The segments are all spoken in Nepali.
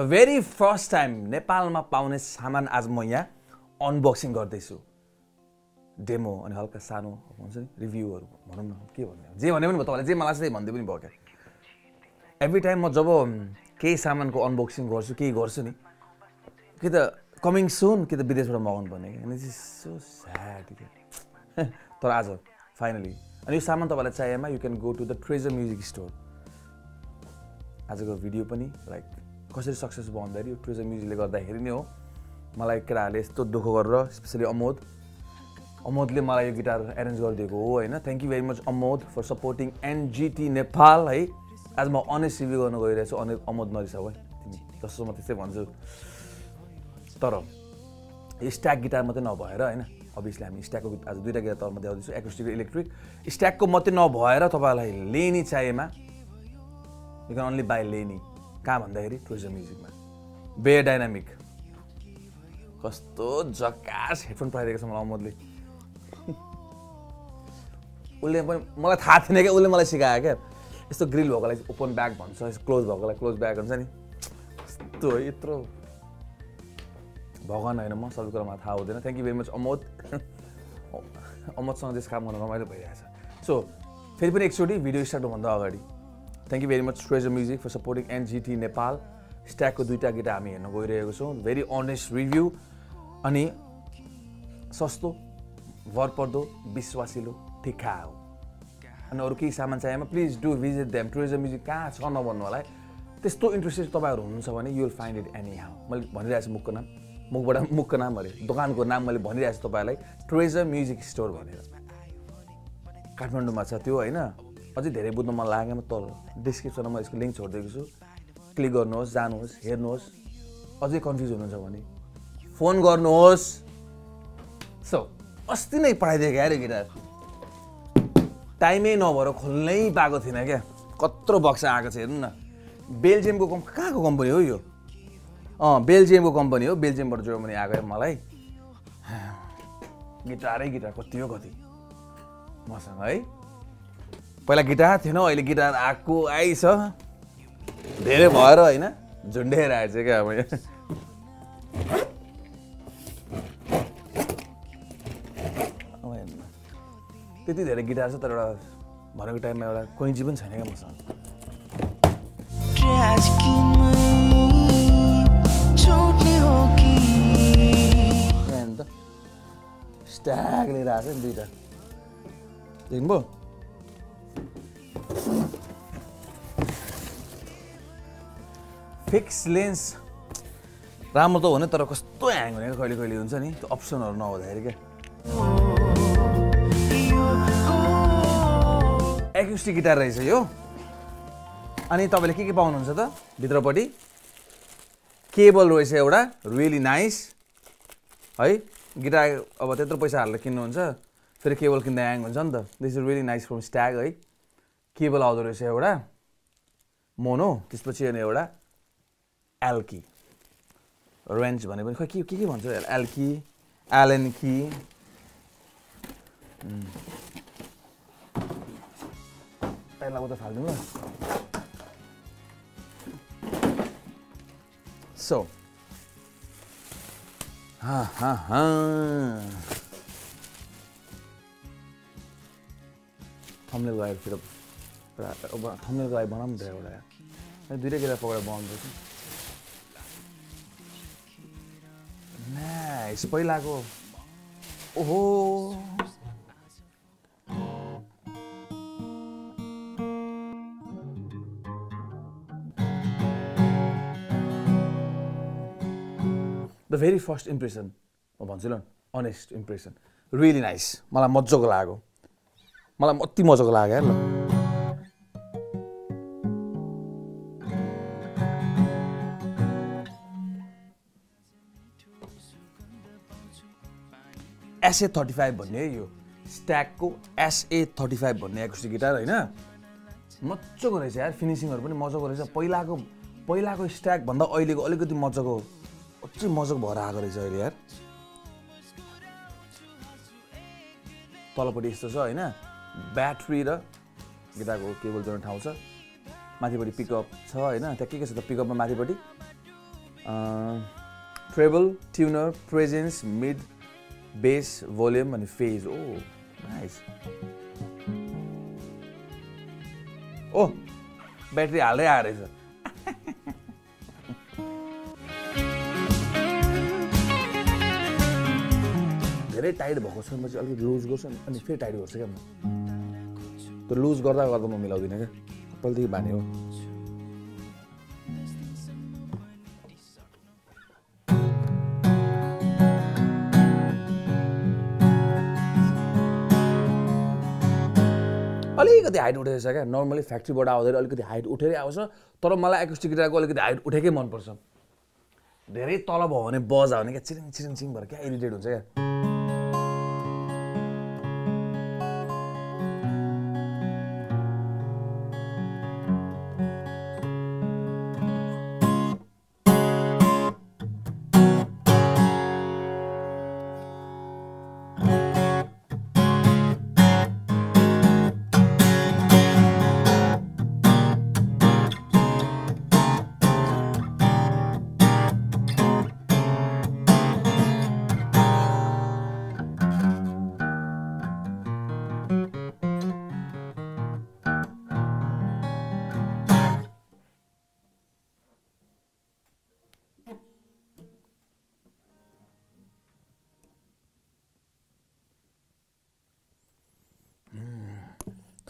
द भेरी फर्स्ट टाइम नेपालमा पाउने सामान आज म यहाँ अनबक्सिङ गर्दैछु। डेमो अनि हल्का सानो हुन्छ नि रिभ्यूहरू भनौँ न के भन्ने जे भने पनि भयो तपाईँलाई जे मलाई चाहिँ भन्दै पनि भयो क्या। एभ्री टाइम म जब केही सामानको अनबक्सिङ गर्छु केही गर्छु नि कि त कमिङ सुन कि त विदेशबाट मगाउनु पर्ने सो स्याड तर आज फाइनली अनि यो सामान तपाईँलाई चाहिएमा you can go to the treasure music store आजको भिडियो पनि लाइक कसरी सक्सेस भयो भन्दाखेरि यो ट्रेजर म्युजिकले गर्दाखेरि नै हो। मलाई केटाहरूले यस्तो दुःख गरेर स्पेसली अमोद। अमोदले मलाई यो गिटार एरेन्ज गरिदिएको हो होइन? Thank you very much Amod for supporting NGT Nepal है? आज म अनेस्ट रिभ्यू गर्न गइरहेको छु अनि अमोद नरिसाउ है जस्तो म त्यस्तै भन्छु। तर यो स्ट्याक गिटार मात्रै नभएर होइन? अभियसली हामी स्ट्याकको आज दुइटा गिटार तलमा देखाउँदैछु एकोस्टिक र इलेक्ट्रिक स्ट्याकको मात्रै नभएर तपाईँलाई लेनी चाहिएमा you can only buy Laney. कहाँ भन्दाखेरि टुरिजम म्युजिकमा बे डाइनामिक कस्तो जकास हेडफोन पाइरहेको छ मलाई अमोदले। उसले पनि मलाई थाहा थिएन क्या उसले मलाई सिकायो क्या। यस्तो ग्रिल भएकोलाई ओपन ब्याग भन्छ क्लोज भएकोलाई क्लोज ब्याग हुन्छ नि। यस्तो यत्रो। भगवान् होइन म सबै कुरा मलाई थाहा हुँदैन। Thank you very much Amod. अमोदसँग त्यस काम गर्न रमाइलो भइरहेछ। सो फेरि पनि एकचोटि भिडियो स्टार्ट हुनुभन्दा अगाडि। Thank you very much treasure music for supporting NGT Nepal स्ट्याकको दुईवटा गिटार हामी हेर्न गइरहेको छौँ भेरी अनेस्ट रिभ्यू अनि सस्तो भरपर्दो विश्वासिलो ठिक्का हो अनि अरू केही सामान चाहिएमा please do visit them tourism music कहाँ छ नभन्नु होला त्यस्तो इन्ट्रेस्टेड तपाईँहरू हुनुहुन्छ भने you'll find it anyhow मैले भनिरहेको छु मुखको नाम मुखबाट मुखको नाम अरे दोकानको नाम मैले भनिरहेको छु तपाईँलाई ट्रेजर म्युजिक स्टोर भनेर काठमाडौँमा छ त्यो होइन अझै धेरै बुझ्न मन लागेन तल डिस्क्रिप्सनमा म यसको लिङ्क छोडिदिएको छु। क्लिक गर्नुहोस् जानुहोस् हेर्नुहोस्। अझै कन्फ्युज हुनुहुन्छ भने फोन गर्नुहोस्। सो अस्ति नै पठाइदिएको अरे गिटार टाइमै नभएर खोल्नै पाएको थिइनँ क्या। कत्रो बक्सा आएको छ हेर्नु न। बेल्जियमको कम् कहाँको कम्पनी हो यो? अँ बेल्जियमको कम्पनी हो। बेल्जियमबाट जर्मनी आएको मलाई। गिटारै गिटार कति हो कति? मसँग है। पहिला गिटार थिएन अहिले गिटार आएको आइछ धेरै भएर होइन झुन्डेर आएछ क्या अब त्यति धेरै गिटार छ तर एउटा भनेको टाइममा एउटा कोइन्ची पनि छैन क्या मसँग। स्ट्याग लिएर आएको नि दुइटा देख्नुभयो? फिक्स लेन्स राम्रो त हुने तर कस्तो ह्याङ हुने कहिले कहिले हुन्छ नि त्यो अप्सनहरू नहुँदाखेरि क्या एक्युस्टिक गिटार रहेछ यो। अनि तपाईँले के के पाउनुहुन्छ त भित्रपट्टि? केबल रहेछ एउटा रियली नाइस है गिटार अब त्यत्रो पैसा हालेर किन्नुहुन्छ फेरि केबल किन्दा ह्याङ हुन्छ नि त। This is really nice from Stag है। केबल आउँदो रहेछ एउटा। मोनो त्यसपछि अनि एउटा। एल्की रेन्च भने पनि खै के के भन्छ? एल्की एलेन की पहिला उता फालिदिउँ ल सो थम्नेल गएर फेरि थम्नेल गएर बनाऊँ त एउटा। दुइटै केटा पकाएर बनाउँदैछु नाइस पहिलाको ओहो द भेरी फर्स्ट इम्प्रेसन म भन्छु ल अनेस्ट इम्प्रेसन रियली नाइस मलाई मजाको लाग्यो मलाई अति मजाको लाग्यो यार ल एसए थर्टी फाइभ भन्ने यो। स्ट्याकको एसए थर्टी फाइभ भन्ने एकोस्टिक गिटार होइन। मजाको रहेछ यार फिनिसिङहरू पनि मजाको रहेछ। पहिलाको पहिलाको स्ट्याकभन्दा अहिलेको अलिकति मजाको अझै मजाको भएर आएको रहेछ अहिले यार। तलपट्टि यस्तो छ होइन। ब्याट्री र गिटारको केबल जोड्ने ठाउँ छ। माथिपट्टि पिकअप छ होइन। त्यहाँ के के छ त पिकअपमा माथिपट्टि? Treble tuner presence mid bass volume अनि phase oh nice oh battery हाल्दै आएर रहेछ धेरै टाइट भएको छ म चाहिँ अलिकति लुज गर्छु अनि फेरि टाइट गर्छु क्या म। त्यो लुज गर्दा गर्दा म मिलाउँदिनँ क्या। पहिलेदेखि बानी हो। अलिकति हाइट उठेको छ क्या? नर्मली फ्याक्ट्रीबाट आउँदाखेरि अलिकति हाइट उठेरै आउँछ तर मलाई एकोस्टिक गिटारको अलिकति हाइट उठेकै मनपर्छ। धेरै तल भयो भने बजा भने क्या? चिरिङ चिरिङ चिङ भएर क्या इरिटेट हुन्छ क्या?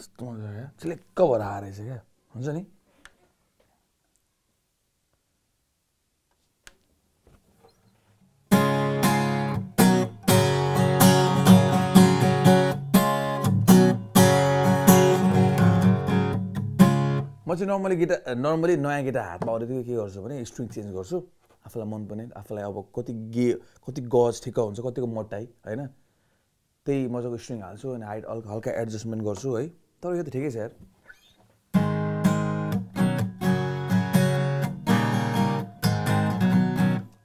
कस्तो मजा क्या चिलेक्क भएर आएर क्या। हुन्छ नि? म चाहिँ नर्मली गिटार नर्मली नयाँ गिटार हातमा आउँदैथियो के गर्छु भने स्ट्रिङ चेन्ज गर्छु। आफूलाई मनपर्ने आफूलाई अब कति गे कति गज ठिक्क हुन्छ कतिको मोटाइ होइन? त्यही मजाको स्ट्रिङ हाल्छु अनि हाइट हल्का हल्का एडजस्टमेन्ट गर्छु है। तर यो त ठिकै छ यार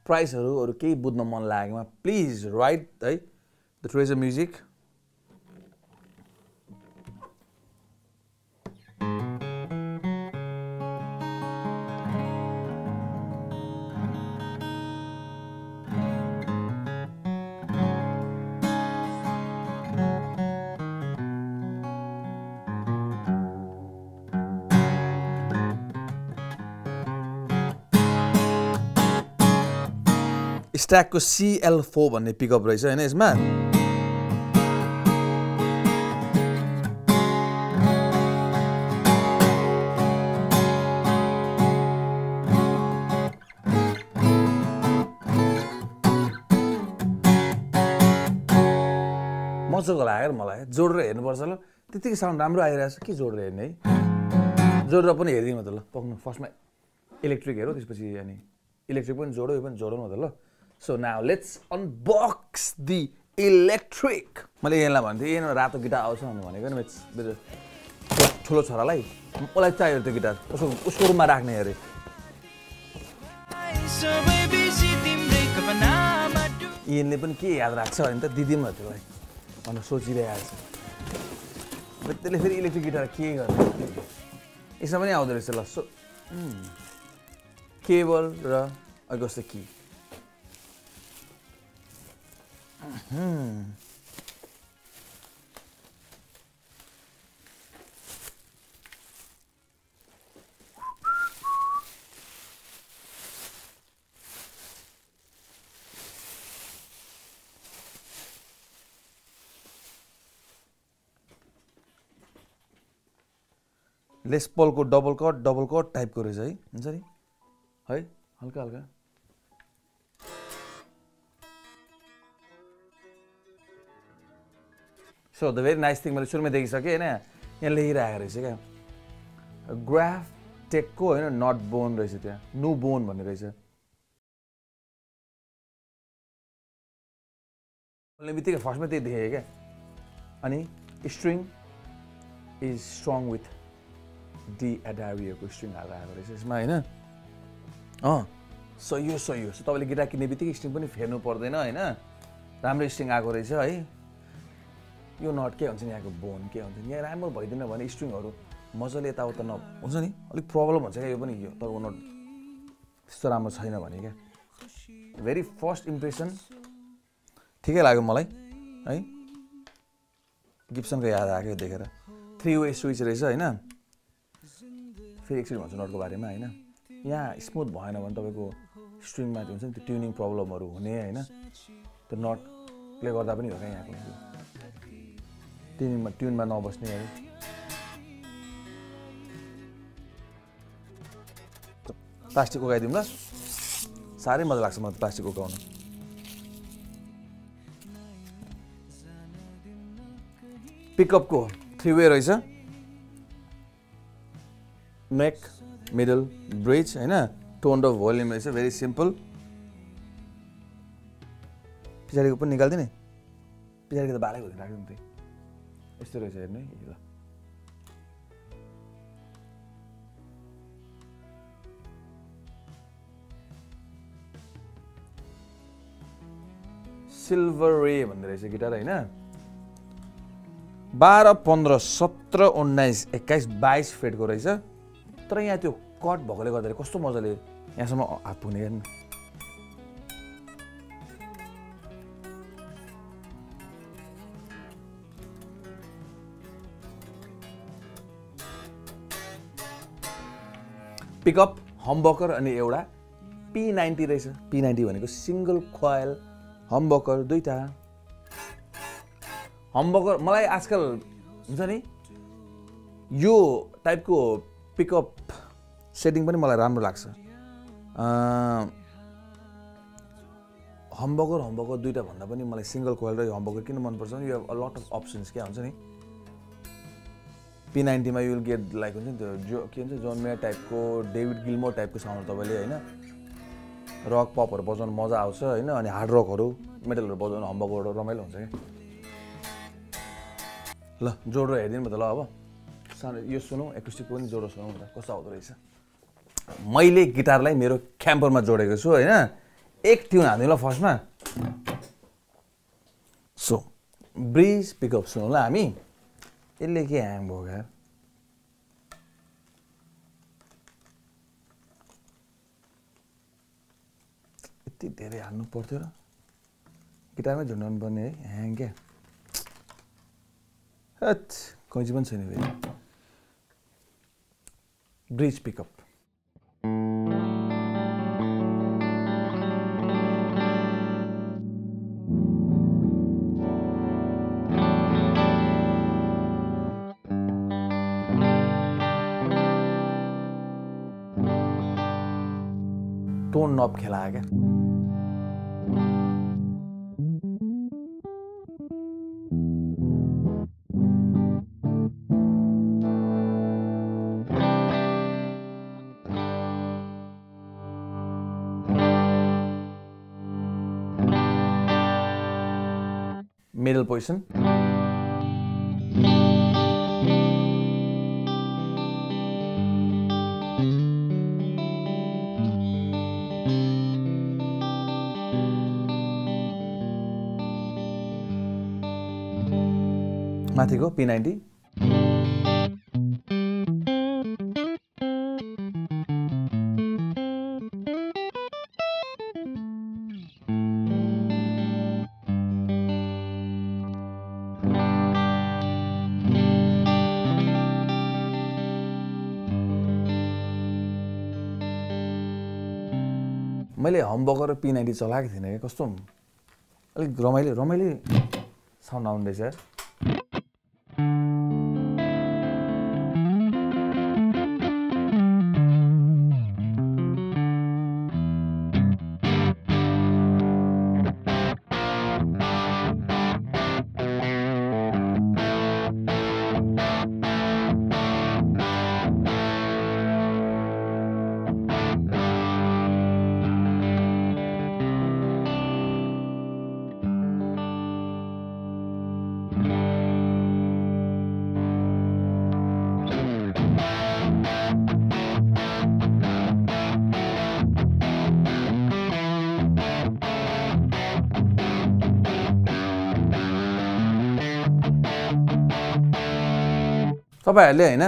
प्राइसहरू अरू केही बुझ्न मन लागेकोमा प्लिज राइट है द ट्रेजर म्युजिक स्ट्याकको सिएल फोर भन्ने पिकअप रहेछ होइन यसमा? मजाको लाग्यो मलाई। जोडेर हेर्नुपर्छ ल। त्यतिकै साउन्ड राम्रो आइरहेछ। के जोडेर हेर्ने है? जोडेर पनि हेरिदिउँ त ल। पक्नु फर्स्टमा इलेक्ट्रिक हेरौँ त्यसपछि अनि इलेक्ट्रिक पनि जोडो यो पनि जोडौँ न त ल। So now let's unbox the electric मैले यसलाई भन्थेँ एन रातो गिटार आउँछ भनेको नि मेरो ठुलो छोरालाई। मलाई चाहियो त्यो गिटार। उसको उसको रुममा राख्ने अरे। इएनले पनि के याद राख्छ भने त दिदी पनि त्यसलाई भनेर सोचिरहेको छ त्यसले फेरि इलेक्ट्रिक गिटार के गर्ने? यसमा पनि आउँदो रहेछ ल। सो. केबल र अगस्त कि? लेसपलको डबल कट डबल कट टाइपको रहेछ है? हुन्छ हल्का हल्का। So the very nice thing मैले सुरुमै देखिसकेँ होइन यहाँ लेखिरहेको रहेछ क्या ग्राफ टेकको होइन नट बोन रहेछ त्यहाँ नु बोन भन्ने रहेछ बोल्ने बित्तिकै फर्स्टमा त्यही देखेँ क्या अनि स्ट्रिङ इज स्ट्रङ विथ डी एडारियोको स्ट्रिङ हालेर आएको रहेछ यसमा होइन अँ सही हो सही हो तपाईँले गिटार किन्ने बित्तिकै स्ट्रिङ पनि फेर्नु पर्दैन होइन राम्रो स्ट्रिङ आएको रहेछ है यो नट के हुन्छ नि यहाँको बोन के हुन्छ नि यहाँ राम्रो भइदिएन भने स्ट्रिङहरू मजाले यताउता न हुन्छ नि? अलिक प्रब्लम हुन्छ क्या यो पनि यो तपाईँको नट त्यस्तो राम्रो छैन भने क्या। भेरी फर्स्ट इम्प्रेसन ठिकै लाग्यो मलाई है? गिप्सनको याद आएको देखेर। थ्री वे स्विच रहेछ होइन? फेरि एकचोटि भन्छु नटको बारेमा होइन? यहाँ स्मुथ भएन भने तपाईँको स्ट्रिङमा हुन्छ नि त्यो ट्युनिङ प्रब्लमहरू हुने होइन? त्यो नटले गर्दा पनि हो क्या यहाँको। ट्युनिङमा ट्युनमा नबस्ने है प्लास्टिक उगाइदिउँ ल। साह्रै मजा लाग्छ मलाई प्लास्टिक उगाउन। पिकअपको थ्री वे रहेछ। नेक मिडल ब्रिज होइन? टोन र भोल्युम रहेछ भेरी सिम्पल पछाडिको पनि निकालिदिने। पछाडिको त बालै हुँदैन त्यही यस्तो रहेछ हेर्नु है ल सिल्भर रे भन्ने रहेछ गिटार होइन बाह्र पन्ध्र सत्र उन्नाइस एक्काइस बाइस फेटको रहेछ तर यहाँ त्यो कट भएकोले गर्दाखेरि कस्तो मजाले यहाँसम्म हात पुग्ने हेर्नु पिकअप हमबकर अनि एउटा पी नाइन्टी रहेछ। पी नाइन्टी भनेको सिङ्गल क्वाइल हमबकर दुईवटा हमबकर मलाई आजकल हुन्छ नि यो टाइपको पिकअप सेटिङ पनि मलाई राम्रो लाग्छ। हमबकर हमबकर दुइटा भन्दा पनि मलाई सिङ्गल कोइल र हमबकर किन मनपर्छ भने यो लट अफ अप्सन्स क्या हुन्छ नि? पी नाइन्टीमा युल गेट लाइक हुन्छ नि त्यो जो के भन्छ जोन मेयर टाइपको डेभिड गिल्मोर टाइपको साउन्ड तपाईँले होइन। रक पपहरू बजाउनु मजा आउँछ होइन अनि हार्ड रकहरू मेटलहरू बजाउनु हम्बकहरू रमाइलो हुन्छ क्या ल जोडो हेरिदिनु त ल अब। सानो यो सुनौँ एकुस्टिक पनि जोडो सुनौँ कस्तो आउँदो रहेछ। मैले गिटारलाई मेरो क्याम्परमा जोडेको छु होइन। एक ट्युन हान्दिउँ ल फर्स्टमा। सो ब्रिज पिकअप सुनौँ ल हामी। यसले के ह्याङ भयो यार यति धेरै हाल्नु पर्थ्यो र गिटारमै झुन्डाउनु पर्ने है ह्याङ क्या हत् कैँची पनि छैन फेरि ब्रिज पिकअप नब खेलायो क्या मिडल पोजिसन माथिको पी नाइन्टी मैले हमबकर र पी नाइन्टी चलाएको थिइनँ क्या कस्तो? अलिक रमाइलो रमाइलो साउन्ड आउँदैछ तपाईँहरूले होइन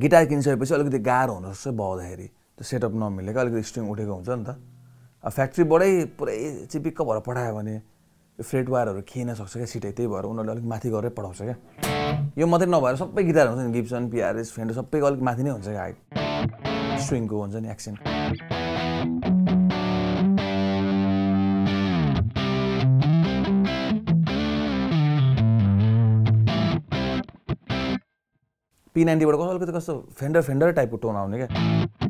गिटार किनिसकेपछि अलिकति गाह्रो हुनसक्छ बजाउँदाखेरि। त्यो सेटअप नमिलेको अलिकति स्ट्रिङ उठेको हुन्छ नि त। अब फ्याक्ट्रीबाटै पुरै चिपिक्क भएर पठायो भने यो फ्रेड वायरहरू खिइन सक्छ क्या सिटै त्यही भएर उनीहरूले अलिक माथि गरेर पठाउँछ क्या। यो मात्रै नभएर सबै गिटार हुन्छ नि गिप्सन पिआरएस फेन्डर सबैको अलिक माथि नै हुन्छ क्या हाइट स्विङको हुन्छ नि एक्सेन्ट पी नाइन्टीबाट कस्तो अलिकति कस्तो फेन्डर फेन्डर टाइपको टोन आउने क्या?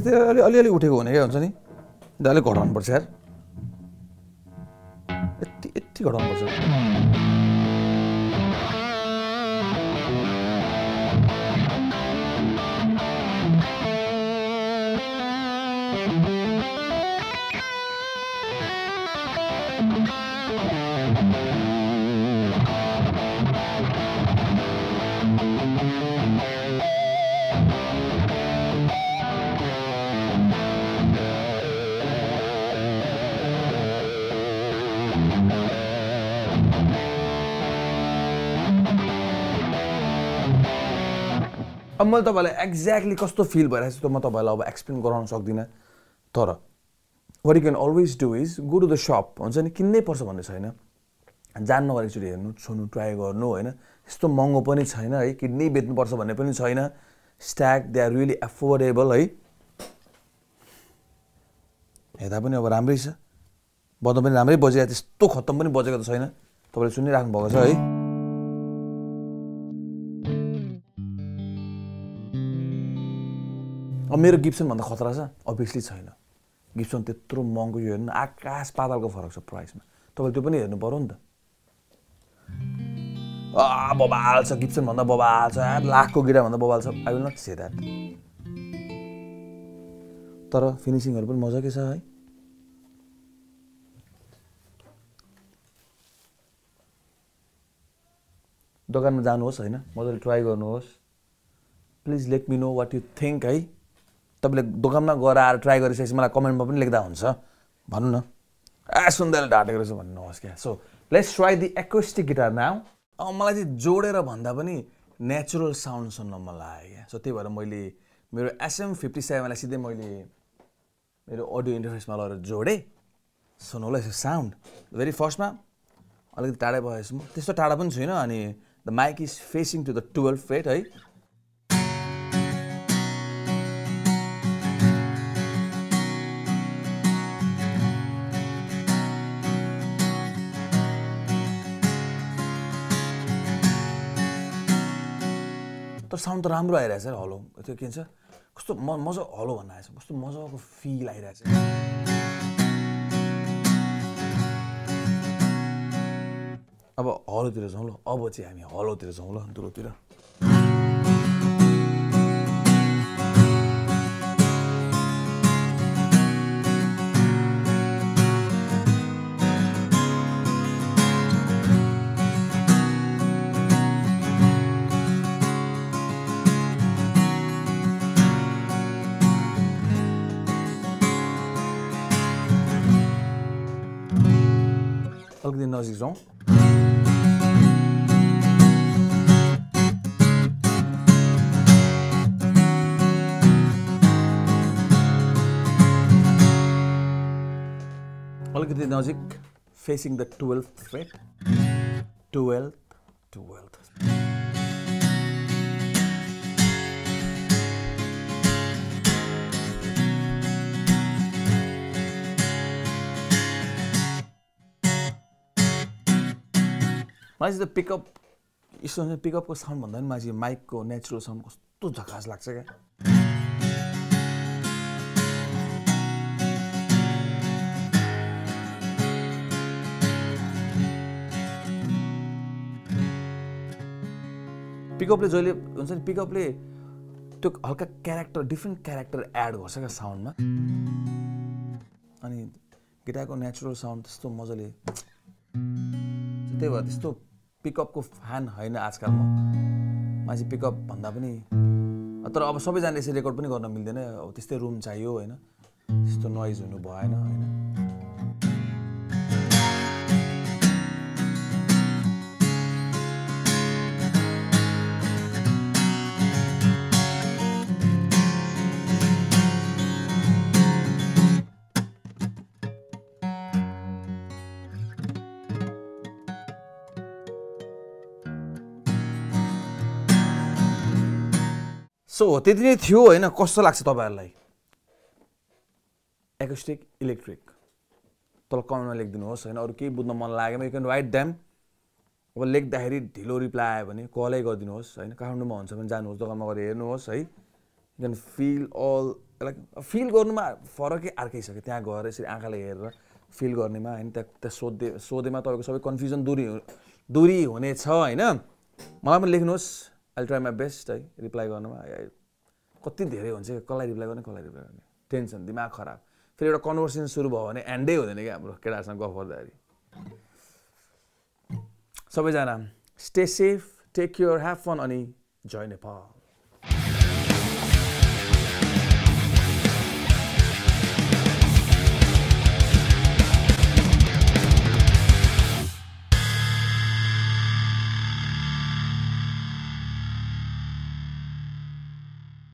यता यतातिर अलि अलिअलि उठेको हुने क्या हुन्छ नि? अलिक घटाउनुपर्छ यार। यति यति घटाउनुपर्छ। अब मैले तपाईँलाई एक्ज्याक्टली कस्तो फिल भइरहेको छ त्यो म तपाईँलाई अब एक्सप्लेन गराउन सक्दिनँ। तर what you can always do is go to the shop हुन्छ नि? किन्नै पर्छ भन्ने छैन। जान्नु अगाडि एकचोटि हेर्नु छुनु ट्राई गर्नु होइन? यस्तो महँगो पनि छैन है? किड्नै बेच्नुपर्छ भन्ने पनि छैन। Stag they are really affordable है? हेर्दा पनि अब राम्रै छ। बजाउँ पनि राम्रै बजेको त्यस्तो खत्तम पनि बजेको त छैन। तपाईँले सुनिराख्नु भएको छ है? अब मेरो गिप्सनभन्दा खतरा छ? अभियसली छैन। गिप्सन त्यत्रो महँगो यो हेर्नु आकाश पातालको फरक छ प्राइसमा तपाईँले त्यो पनि हेर्नु पऱ्यो नि त। आ बबाल छ गिप्सनभन्दा बबाल छ लाखको गिटारभन्दा बबाल छ। I will not say that तर फिनिसिङहरू पनि मजाकै छ है। दोकानमा जानुहोस् होइन? मजाले ट्राई गर्नुहोस्। Please let me know what you think है। तपाईँले दोकानमा गएर आएर ट्राई गरिसकेपछि मलाई कमेन्टमा पनि लेख्दा हुन्छ। भन्नु न। ए सुन्दरले ढाँटेको रहेछ भन्नुहोस् क्या। So let's try the acoustic guitar now मलाई चाहिँ जोडेर भन्दा पनि नेचुरल साउन्ड सुन्न मन लाग्यो क्या। सो त्यही भएर मैले मेरो एसएम फिफ्टी सेभेनलाई सिधै मैले मेरो अडियो इन्टरफेसमा लगेर जोडेँ। सुनौँ यसो साउन्ड भेरी फर्स्टमा अलिकति टाढै भएछु म त्यस्तो टाढा पनि छुइनँ अनि the mic is facing to the twelve fret है। तर साउन्ड त राम्रो आइरहेछ है हलो। त्यो के भन्छ? कस्तो म मजा हलो भन्न आएछ। कस्तो मजाको फिल आइरहेछ। अब हलोतिर जाउँ ल। अब चाहिँ हामी हलोतिर जाउँ ल दुलोतिर। Folk Gymnastikson. Algorithmic logic facing the 12th fret, 12th, 12th. मलाई चाहिँ पिकअप यसो पिकअपको साउन्ड भन्दा पनि मलाई माइकको नेचुरल साउन्ड कस्तो झकास लाग्छ क्या। पिकअपले जहिले हुन्छ नि पिकअपले त्यो हल्का क्यारेक्टर डिफ्रेन्ट क्यारेक्टर एड गर्छ क्या साउन्डमा। अनि गिटारको नेचुरल साउन्ड त्यस्तो मजाले। त्यही भएर त्यस्तो पिकअपको फ्यान होइन आजकल म। मान्छे पिकअप भन्दा पनि तर अब सबैजनाले यसरी रेकर्ड पनि गर्न मिल्दैन। अब त्यस्तै रुम चाहियो होइन। त्यस्तो नोइज हुनु भएन होइन। सो त्यति नै थियो होइन कस्तो लाग्छ तपाईँहरूलाई? एकोस्टिक इलेक्ट्रिक तल कमेन्टमा लेखिदिनुहोस् होइन अरू केही बुझ्न मन लागेमा यु क्यान राइट द्याम अब लेख्दाखेरि ढिलो रिप्लाई आयो भने कलै गरिदिनुहोस् होइन काठमाडौँमा हुन्छ भने जानुहोस् दोकानमा गएर हेर्नुहोस् है। You can feel all like feel गर्नुमा फरकै अर्कै छ कि त्यहाँ गएर यसरी आँखाले हेरेर फिल गर्नेमा होइन त्यहाँ त्यहाँ सोधे सोधेमा तपाईँको सबै कन्फ्युजन दूरी दूरी हुनेछ होइन। मलाई पनि लेख्नुहोस्। आई ट्राई माई बेस्ट है रिप्लाई गर्नुमा। कति धेरै हुन्छ कसलाई रिप्लाई गर्ने कसलाई रिप्लाई गर्ने। टेन्सन दिमाग खराब। फेरि एउटा कन्भर्सेसन सुरु भयो भने एन्डै हुँदैन क्या हाम्रो केटाहरूसँग गफ गर्दाखेरि। सबैजना stay safe take care have fun अनि जय नेपाल